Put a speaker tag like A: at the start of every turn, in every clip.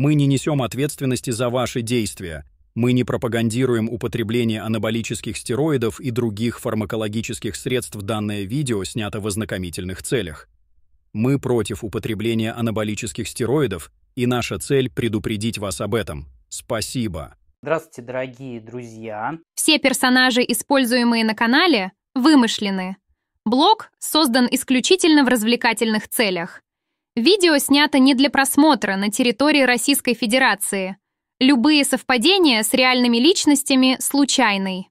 A: Мы не несем ответственности за ваши действия. Мы не пропагандируем употребление анаболических стероидов и других фармакологических средств. Данное видео снято в ознакомительных целях. Мы против употребления анаболических стероидов, и наша цель — предупредить вас об этом. Спасибо.
B: Здравствуйте, дорогие друзья.
C: Все персонажи, используемые на канале, вымышлены. Блог создан исключительно в развлекательных целях. Видео снято не для просмотра на территории Российской Федерации. Любые совпадения с реальными личностями случайны.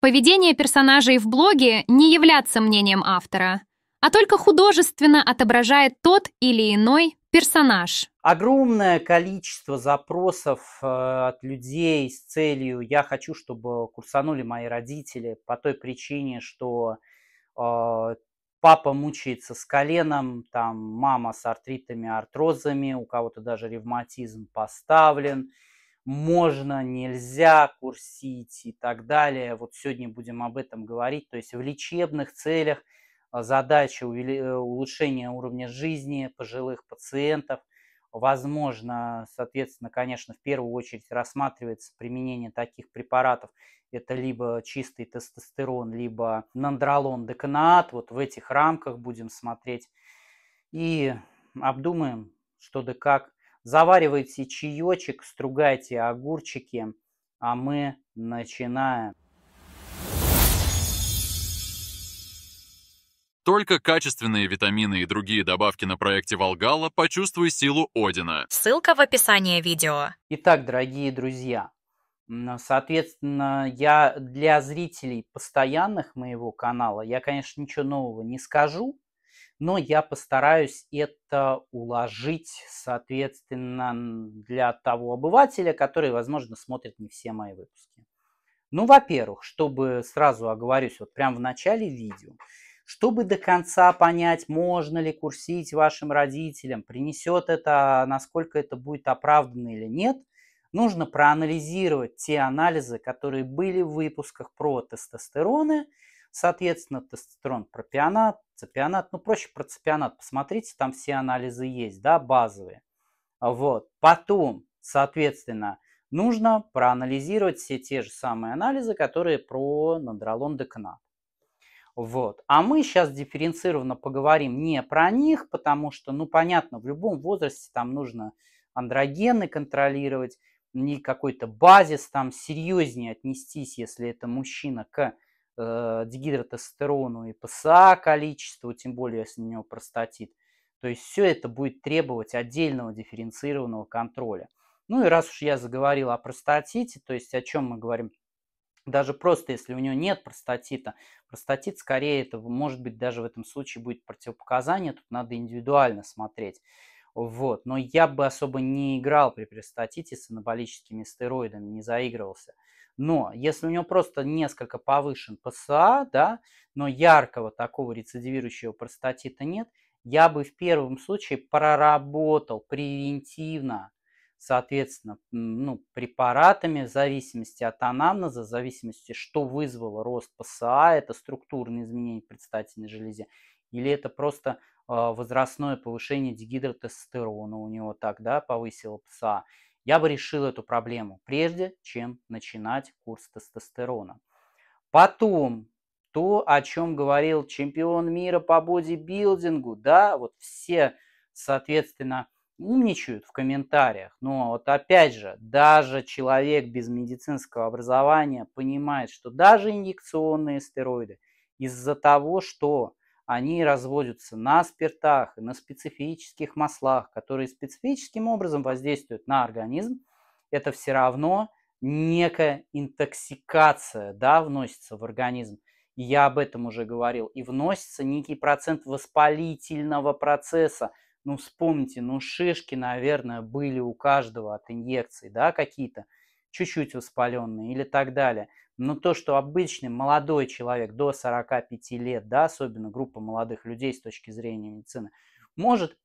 C: Поведение персонажей в блоге не является мнением автора, а только художественно отображает тот или иной персонаж.
B: Огромное количество запросов э, от людей с целью «я хочу, чтобы курсанули мои родители» по той причине, что э, папа мучается с коленом, там мама с артритами, артрозами, у кого-то даже ревматизм поставлен, можно, нельзя курсить и так далее. Вот сегодня будем об этом говорить. То есть в лечебных целях а, задача э, улучшения уровня жизни пожилых пациентов. Возможно, соответственно, конечно, в первую очередь рассматривается применение таких препаратов это либо чистый тестостерон, либо нандролон деканаат. Вот в этих рамках будем смотреть и обдумаем, что да как. Заваривайте чаечек, стругайте огурчики, а мы начинаем.
D: Только качественные витамины и другие добавки на проекте Волгала почувствуй силу Одина.
E: Ссылка в описании видео.
B: Итак, дорогие друзья, Соответственно, я для зрителей постоянных моего канала, я, конечно, ничего нового не скажу, но я постараюсь это уложить, соответственно, для того обывателя, который, возможно, смотрит не все мои выпуски. Ну, во-первых, чтобы сразу оговорюсь, вот прямо в начале видео, чтобы до конца понять, можно ли курсить вашим родителям, принесет это, насколько это будет оправданно или нет – нужно проанализировать те анализы, которые были в выпусках про тестостероны, соответственно, тестостерон, пропионат, цепионат, ну, проще про цепионат посмотрите, там все анализы есть, да, базовые. Вот. Потом, соответственно, нужно проанализировать все те же самые анализы, которые про нандролон деканат. Вот. А мы сейчас дифференцированно поговорим не про них, потому что, ну, понятно, в любом возрасте там нужно андрогены контролировать, не какой-то базис, там серьезнее отнестись, если это мужчина, к э, дегидротестостерону и ПСА количеству, тем более, если у него простатит. То есть все это будет требовать отдельного дифференцированного контроля. Ну и раз уж я заговорил о простатите, то есть о чем мы говорим, даже просто если у него нет простатита, простатит скорее это может быть даже в этом случае будет противопоказание, тут надо индивидуально смотреть. Вот. Но я бы особо не играл при простатите с анаболическими стероидами, не заигрывался. Но если у него просто несколько повышен ПСА, да, но яркого такого рецидивирующего простатита нет, я бы в первом случае проработал превентивно, соответственно, ну, препаратами в зависимости от анамнеза, в зависимости, что вызвало рост ПСА, это структурные изменения предстательной железе, или это просто а, возрастное повышение дегидротестостерона у него тогда повысило ПСА, я бы решил эту проблему, прежде чем начинать курс тестостерона. Потом, то, о чем говорил чемпион мира по бодибилдингу, да, вот все, соответственно, умничают в комментариях, но вот опять же, даже человек без медицинского образования понимает, что даже инъекционные стероиды из-за того, что они разводятся на спиртах и на специфических маслах, которые специфическим образом воздействуют на организм, это все равно некая интоксикация, да, вносится в организм. Я об этом уже говорил. И вносится некий процент воспалительного процесса. Ну, вспомните, ну, шишки, наверное, были у каждого от инъекций, да, какие-то чуть-чуть воспаленные или так далее. Но то, что обычный молодой человек до 45 лет, да, особенно группа молодых людей с точки зрения медицины, может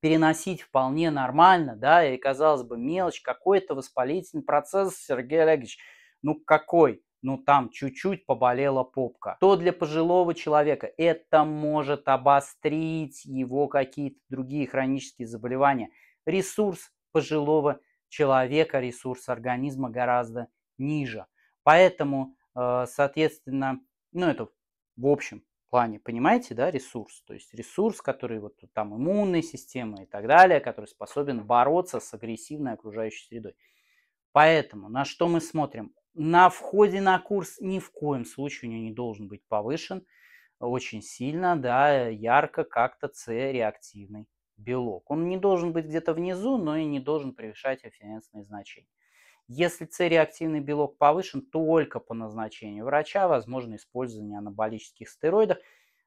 B: переносить вполне нормально, да, и казалось бы, мелочь, какой-то воспалительный процесс, Сергей Олегович, ну какой? Ну там чуть-чуть поболела попка. То для пожилого человека это может обострить его какие-то другие хронические заболевания. Ресурс пожилого человека ресурс организма гораздо ниже. Поэтому, э, соответственно, ну это в общем плане, понимаете, да, ресурс. То есть ресурс, который вот там иммунная система и так далее, который способен бороться с агрессивной окружающей средой. Поэтому на что мы смотрим? На входе на курс ни в коем случае у него не должен быть повышен очень сильно, да, ярко как-то С-реактивный белок. Он не должен быть где-то внизу, но и не должен превышать референсные значения. Если С-реактивный белок повышен, только по назначению врача возможно использование анаболических стероидов,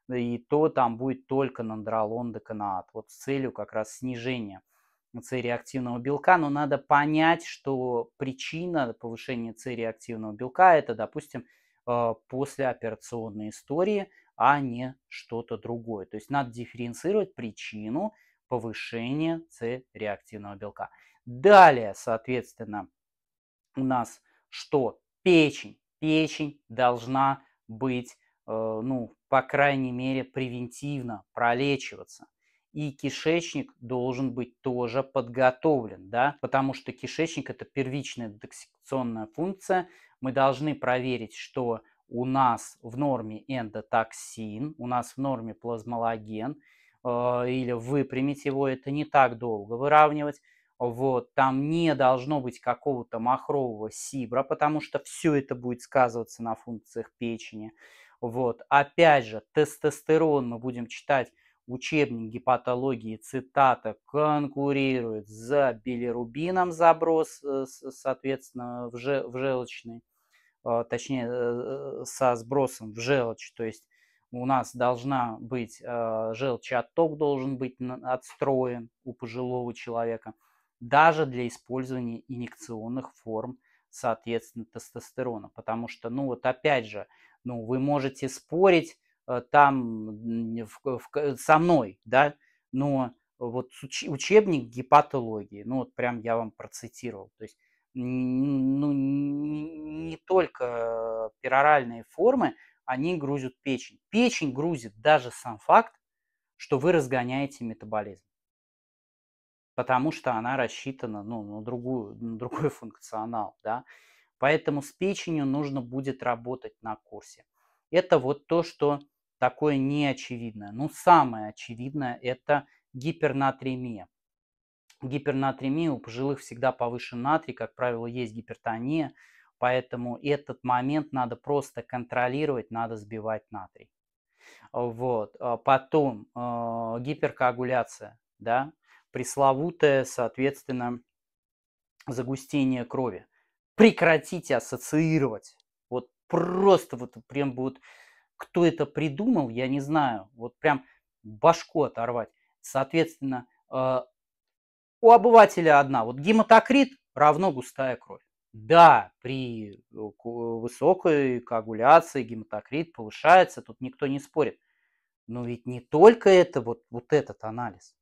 B: и то там будет только нандролон деканаат, вот с целью как раз снижения С-реактивного белка, но надо понять, что причина повышения С-реактивного белка это, допустим, э, послеоперационной истории, а не что-то другое. То есть надо дифференцировать причину повышения С-реактивного белка. Далее, соответственно, у нас что? Печень. Печень должна быть, э, ну, по крайней мере, превентивно пролечиваться. И кишечник должен быть тоже подготовлен, да, потому что кишечник это первичная детоксикационная функция. Мы должны проверить, что у нас в норме эндотоксин, у нас в норме плазмологен, э, или выпрямить его, это не так долго выравнивать вот, там не должно быть какого-то махрового сибра, потому что все это будет сказываться на функциях печени. Вот, опять же, тестостерон мы будем читать учебник гепатологии, цитата, конкурирует за билирубином заброс, э, соответственно, в, желчный, э, точнее, э, со сбросом в желчь, то есть у нас должна быть желчеотток должен быть отстроен у пожилого человека – даже для использования инъекционных форм, соответственно, тестостерона. Потому что, ну вот опять же, ну вы можете спорить там в, в, со мной, да, но вот уч, учебник гепатологии, ну вот прям я вам процитировал, то есть ну, не только пероральные формы, они грузят печень. Печень грузит даже сам факт, что вы разгоняете метаболизм потому что она рассчитана ну, на, другую, на другой функционал. Да? Поэтому с печенью нужно будет работать на курсе. Это вот то, что такое неочевидное. Ну, самое очевидное – это гипернатриемия. Гипернатриемия у пожилых всегда повышен натрий, как правило, есть гипертония, поэтому этот момент надо просто контролировать, надо сбивать натрий. Вот. А потом э, гиперкоагуляция, да, пресловутое, соответственно, загустение крови. Прекратите ассоциировать. Вот просто вот прям вот кто это придумал, я не знаю. Вот прям башку оторвать. Соответственно, э, у обывателя одна. Вот гематокрит равно густая кровь. Да, при высокой коагуляции гематокрит повышается, тут никто не спорит. Но ведь не только это, вот, вот этот анализ.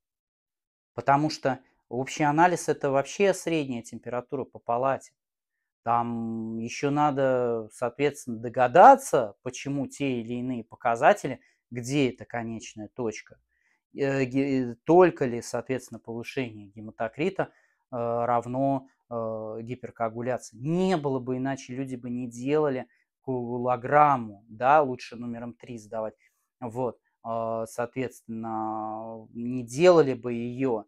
B: Потому что общий анализ это вообще средняя температура по палате. Там еще надо, соответственно, догадаться, почему те или иные показатели, где эта конечная точка. Э, только ли, соответственно, повышение гематокрита э, равно э, гиперкоагуляции. Не было бы иначе, люди бы не делали коагулограмму, да, лучше номером 3 сдавать. Вот. Соответственно, не делали бы ее,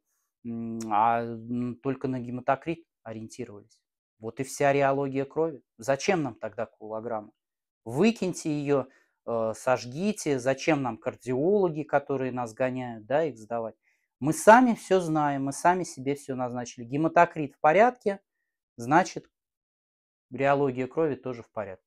B: а только на гематокрит ориентировались. Вот и вся реология крови. Зачем нам тогда кулограмма? Выкиньте ее, э, сожгите. Зачем нам кардиологи, которые нас гоняют, да, их сдавать? Мы сами все знаем, мы сами себе все назначили. Гематокрит в порядке, значит, реология крови тоже в порядке.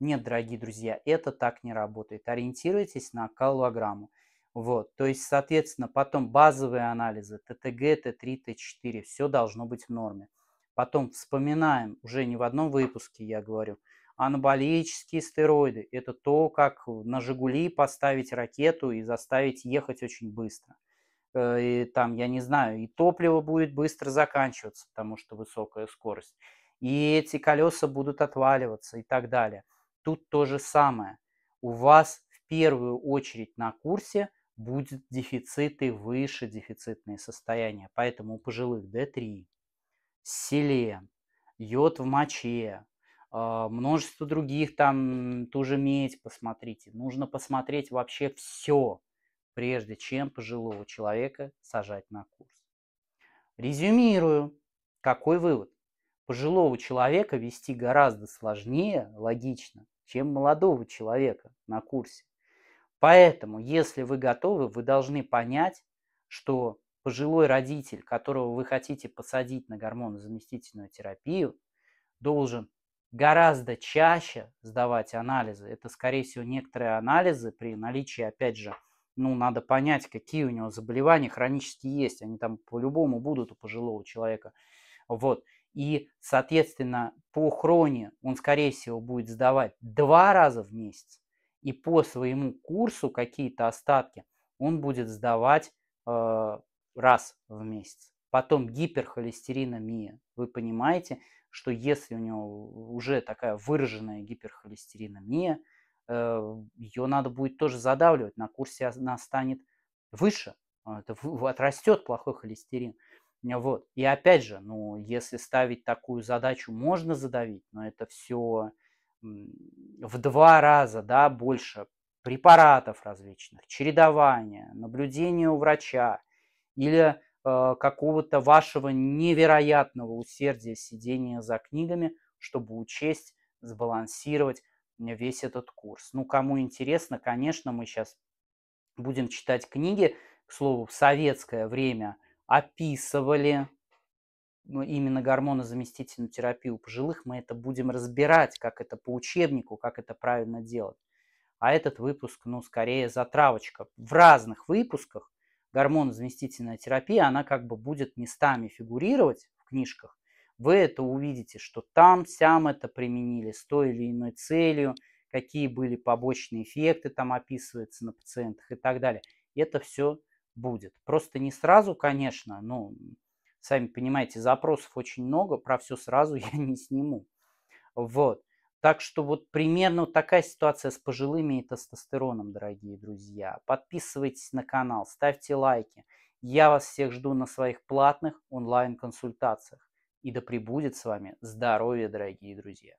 B: Нет, дорогие друзья, это так не работает. Ориентируйтесь на калограмму. Вот, то есть, соответственно, потом базовые анализы, ТТГ, Т3, Т4, все должно быть в норме. Потом вспоминаем, уже не в одном выпуске я говорю, анаболические стероиды. Это то, как на «Жигули» поставить ракету и заставить ехать очень быстро. Э, и там, я не знаю, и топливо будет быстро заканчиваться, потому что высокая скорость. И эти колеса будут отваливаться и так далее. Тут то же самое. У вас в первую очередь на курсе будет дефициты выше дефицитные состояния. Поэтому у пожилых D3, селен, йод в моче, а, множество других там, ту же медь посмотрите. Нужно посмотреть вообще все, прежде чем пожилого человека сажать на курс. Резюмирую. Какой вывод? Пожилого человека вести гораздо сложнее, логично, чем молодого человека на курсе. Поэтому, если вы готовы, вы должны понять, что пожилой родитель, которого вы хотите посадить на гормонозаместительную терапию, должен гораздо чаще сдавать анализы. Это, скорее всего, некоторые анализы при наличии, опять же, ну, надо понять, какие у него заболевания хронические есть. Они там по-любому будут у пожилого человека. Вот. И, соответственно, по хроне он, скорее всего, будет сдавать два раза в месяц. И по своему курсу какие-то остатки он будет сдавать э, раз в месяц. Потом гиперхолестериномия. Вы понимаете, что если у него уже такая выраженная гиперхолестериномия, э, ее надо будет тоже задавливать. На курсе она станет выше, а, это отрастет плохой холестерин. Вот. И опять же, ну, если ставить такую задачу, можно задавить, но это все в два раза да, больше препаратов различных, чередования, наблюдения у врача или Э, какого-то вашего невероятного усердия сидения за книгами, чтобы учесть, сбалансировать весь этот курс. Ну, кому интересно, конечно, мы сейчас будем читать книги. К слову, в советское время описывали ну, именно гормонозаместительную терапию у пожилых. Мы это будем разбирать, как это по учебнику, как это правильно делать. А этот выпуск, ну, скорее затравочка. В разных выпусках гормонозаместительная терапия, она как бы будет местами фигурировать в книжках, вы это увидите, что там, сям это применили с той или иной целью, какие были побочные эффекты там описываются на пациентах и так далее. Это все будет. Просто не сразу, конечно, ну, сами понимаете, запросов очень много, про все сразу я не сниму. Вот. Так что вот примерно такая ситуация с пожилыми и тестостероном, дорогие друзья. Подписывайтесь на канал, ставьте лайки. Я вас всех жду на своих платных онлайн-консультациях. И да пребудет с вами здоровье, дорогие друзья.